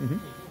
Mm-hmm.